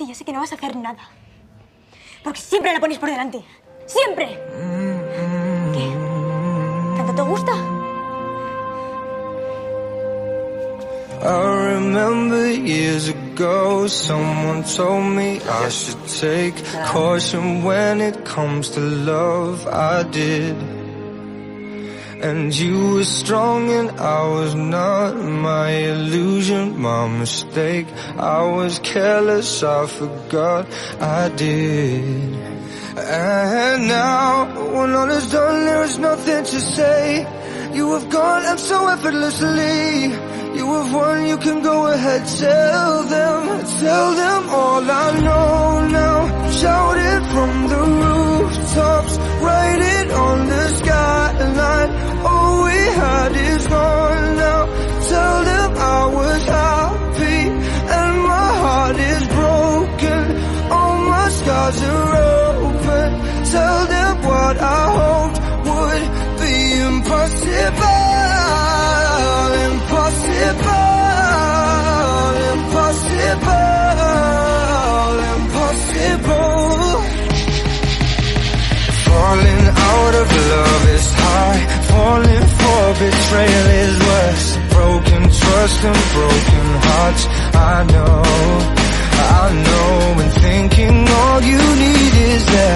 Sí, ya sé que no vas a hacer nada. Porque siempre la pones por delante. ¡Siempre! ¿Qué? ¿Tanto te gusta? I remember years ago, someone told me I should take caution when it comes to love. I did. And you were strong and I was not my illusion, my mistake. I was careless, I forgot I did. And now, when all is done, there is nothing to say. You have gone and so effortlessly. You have won, you can go ahead, tell them, tell them all I know now. Shout it from the rooftops, write it on the skyline. Are open. Tell them what I hoped would be impossible. Impossible. Impossible. Falling out of love is high. Falling for betrayal is worse. Broken trust and broken hearts. I know,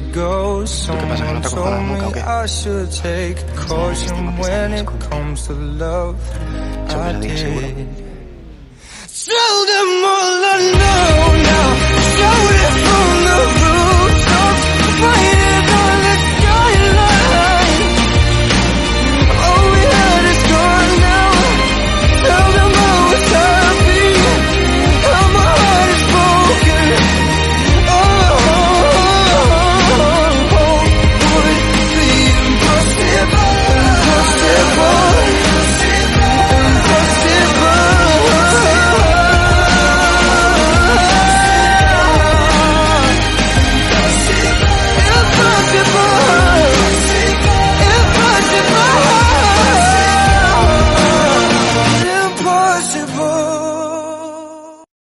years ago, someone ¿No te cojo la told o qué? I should take caution when it comes to love. Seguro,